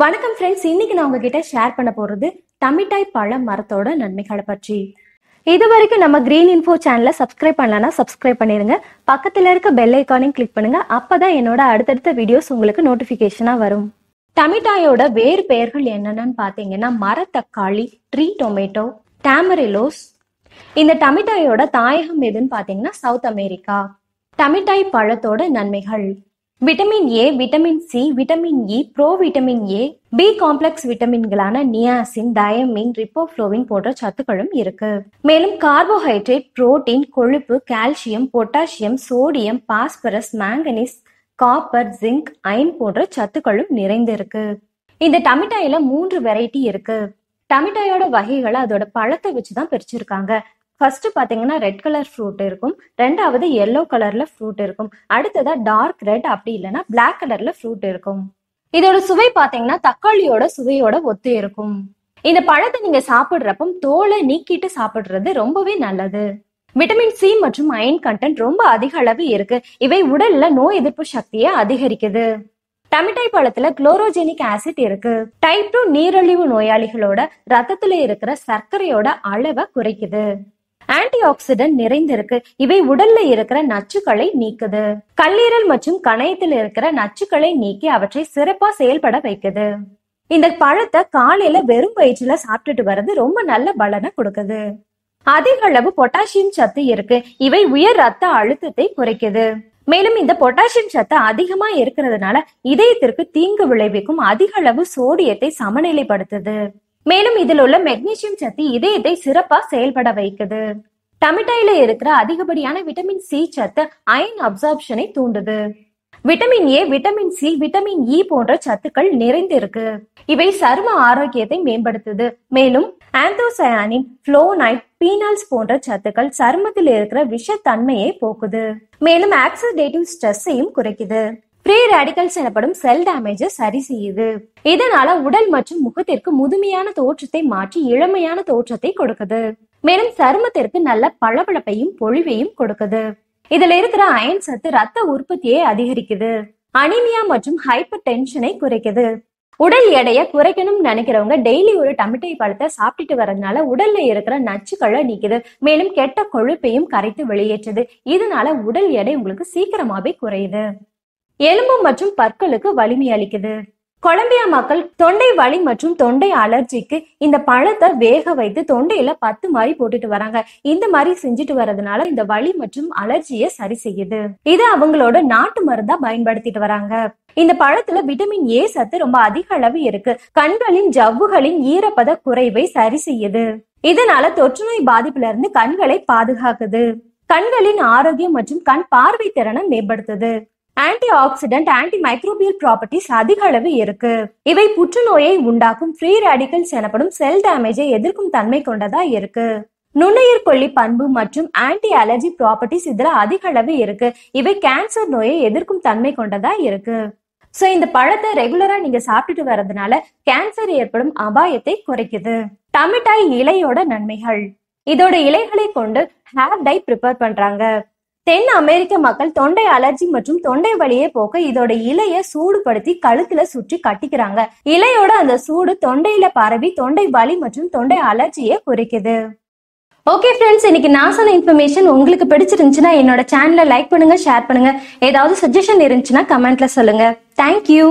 வணக்கம் ஃப்ரெண்ட்ஸ் இன்னைக்கு நான் உங்ககிட்ட ஷேர் பண்ண போறது டமிட்டாய் பழ மரத்தோட நன்மைகளை பற்றி. இது வரைக்கும் நம்ம கிரீன் இன்ஃபோ சேனலை சப்ஸ்கிரைப் பண்ணலன்னா சப்ஸ்கிரைப் பண்ணிருங்க. பக்கத்துல இருக்க பெல் ஐக்கானையும் கிளிக் பண்ணுங்க. அப்பதான் என்னோட அடுத்தடுத்த வீடியோஸ் உங்களுக்கு நோட்டிபிகேஷனா வரும். டமிட்டாயோட வேறு பெயர்கள் என்னென்னு பார்த்தீங்கன்னா மரத்தக்காளி ட்ரீ டொமேட்டோ டேமரிலோஸ் இந்த டமிட்டாயோட தாயகம் எதுன்னு பார்த்தீங்கன்னா சவுத் அமெரிக்கா டமிட்டாய் பழத்தோட நன்மைகள். Vitamin A vitamin C vitamin E pro vitamin A B complex விட்டமின்களான niacin thiamine riboflavin போன்ற சத்துக்களும் இருக்கு. மேலும் கார்போஹைட்ரேட் புரோட்டீன் கொழுப்பு calcium potassium sodium phosphorus manganese copper zinc iron போன்ற சத்துக்களும் நிறைந்திருக்கு. இந்த டமிட்டாயில மூன்று வெரைட்டி இருக்கு. டமிட்டாயோட வகைகளை அதோட பழத்தை வச்சுதான் பிரிச்சிருக்காங்க. ஃபர்ஸ்ட் பாத்தீங்கன்னா ரெட் கலர் ஃப்ரூட் இருக்கும். ரெண்டாவது எல்லோ கலர்ல ஃப்ரூட் இருக்கும். அடுத்ததா டார்க் ரெட் அப்படி இல்லைன்னா பிளாக் கலர்ல ஃப்ரூட் இருக்கும். இதோட சுவை பாத்தீங்கன்னா தக்காளியோட சுவையோட ஒத்து இருக்கும். இந்த பழத்தை நீங்க சாப்பிடுறப்ப தோலை நீக்கிட்டு சாப்பிடுறது ரொம்பவே நல்லது. விட்டமின் சி மற்றும் அயன் கண்டென்ட் ரொம்ப அதிக அளவு இருக்கு. இவை உடல்ல நோய் எதிர்ப்பு சக்தியை அதிகரிக்குது. டமிட்டை பழத்துல குளோரோஜெனிக் ஆசிட் இருக்கு. டைப் டூ நீரிழிவு நோயாளிகளோட ரத்தத்துல இருக்கிற சர்க்கரையோட அளவை குறைக்குது. ஆன்டி ஆக்சிடென்ட் நிறைந்திருக்கு. இவை உடல்ல இருக்கிற நச்சுக்களை நீக்குது. கல்லீரல் மற்றும் கணையத்தில் இருக்கிற நச்சுக்களை நீக்கி அவற்றை சிறப்பா செயல்பட வைக்குது. இந்த பழத்தை காலையில வெறும் வயிற்றுல சாப்பிட்டுட்டு வர்றது ரொம்ப நல்ல பலனை கொடுக்குது. அதிக அளவு பொட்டாசியம் சத்து இருக்கு. இவை உயர் ரத்த அழுத்தத்தை குறைக்குது. மேலும் இந்த பொட்டாசியம் சத்து அதிகமா இருக்கிறதுனால இதயத்திற்கு தீங்கு விளைவிக்கும் அதிக அளவு சோடியத்தை சமநிலைப்படுத்துது. மேலும் இதில் உள்ள மெக்னீசியம் சத்து இதயத்தை சிறப்பா செயல்பட வைக்குது. டமிட்டாயில இருக்கிற அதிகப்படியான விட்டமின் சி சத்து அயன் அப்சார்ப்ஷனை தூண்டுது. Vitamin A vitamin C vitamin E போன்ற சத்துக்கள் நிறைந்திருக்கு. இவை சரும ஆரோக்கியத்தை மேம்படுத்துது. மேலும் ஆந்தோசயானின் புளோனைட் பீனால்ஸ் போன்ற சத்துக்கள் சருமத்தில் இருக்கிற விஷத்தன்மையை போக்குது. மேலும் ஆக்சிடேட்டிவ் ஸ்ட்ரெஸ்ஸையும் குறைக்குது. ஃப்ரீ ரேடிகல்ஸ் எனப்படும் செல் டேமேஜை சரி செய்யுது. இதனால உடல் மற்றும் முகத்திற்கு முதுமையான தோற்றத்தை மாற்றி இளமையான தோற்றத்தை கொடுக்குது. மேலும் சருமத்திற்கு நல்ல பளபளப்பையும் பொழிவையும் கொடுக்குது. இதுல இருக்கிற அயன் சத்து ரத்த உற்பத்தியை அதிகரிக்குது. அனிமியா மற்றும் ஹைப்பர் டென்ஷனை குறைக்குது. உடல் எடையை குறைக்கணும்னு நினைக்கிறவங்க டெய்லி ஒரு டமிட்டை பழத்தை சாப்பிட்டுட்டு வரதுனால உடல்ல இருக்கிற நச்சுக்களை நீக்குது. மேலும் கெட்ட கொழுப்பையும் கரைத்து வெளியேற்றுது. இதனால உடல் எடை உங்களுக்கு சீக்கிரமாவே குறையுது. எலும்பு மற்றும் பற்களுக்கு வலிமை அளிக்குது. கொலம்பியா மக்கள் தொண்டை வலி மற்றும் தொண்டை அலர்ஜிக்கு இந்த பழத்தை வேக வைத்து தொண்டையில பத்து மாதிரி போட்டுட்டு வராங்க. இந்த மாதிரி செஞ்சுட்டு வர்றதுனால இந்த வலி மற்றும் அலர்ஜியை சரி செய்யுது. இது அவங்களோட நாட்டு மருந்தா பயன்படுத்திட்டு வராங்க. இந்த பழத்துல விட்டமின் ஏ சத்து ரொம்ப அதிக அளவு இருக்கு. கண்களின் ஜவ்வுகளின் ஈரப்பத குறைவை சரி செய்யுது. இதனால தொற்றுநோய் பாதிப்புல இருந்து கண்களை பாதுகாக்குது. கண்களின் ஆரோக்கியம் மற்றும் கண் பார்வை திறனை மேம்படுத்துது. Antioxidant antimicrobial properties அதிக அளவு இருக்கு. இவை புற்றுநோயை உண்டாக்கும் ஃப்ரீ ரேடிகல்ஸ் எனப்படும் செல் டேமேஜை எதிர்க்கும் தன்மை கொண்டதா இருக்கு. நுண்ணுயிர் கொல்லி பண்பு மற்றும் ஆன்டி அலர்ஜி ப்ராப்பர்ட்டிஸ் இதுல அதிக அளவு இருக்கு. இவை கேன்சர் நோயை எதிர்க்கும் தன்மை கொண்டதா இருக்கு. சோ இந்த பழத்தை ரெகுலரா நீங்க சாப்பிட்டுட்டு வர்றதுனால கேன்சர் ஏற்படும் அபாயத்தை குறைக்குது. டமிட்டாய் இலையோட நன்மைகள். இதோட இலைகளை கொண்டு ஹேர் டை ப்ரிப்பேர் பண்றாங்க. தென் அமெரிக்க மக்கள் தொண்டை அலர்ஜி மற்றும் தொண்டை வலியை போக்க இதோட இலைய சூடுபடுத்தி கழுத்துல சுற்றி கட்டிக்கிறாங்க. இலையோட அந்த சூடு தொண்டையில பரவி தொண்டை வலி மற்றும் தொண்டை அலர்ஜியை குறைக்குது. ஓகே ஃப்ரெண்ட்ஸ் இன்னைக்கு நான் சொன்ன இன்ஃபர்மேஷன் உங்களுக்கு பிடிச்சிருந்துச்சுன்னா என்னோட சேனலை லைக் பண்ணுங்க ஷேர் பண்ணுங்க. ஏதாவது சஜஷன் இருந்துச்சுன்னா கமெண்ட்ல சொல்லுங்க. தேங்க்யூ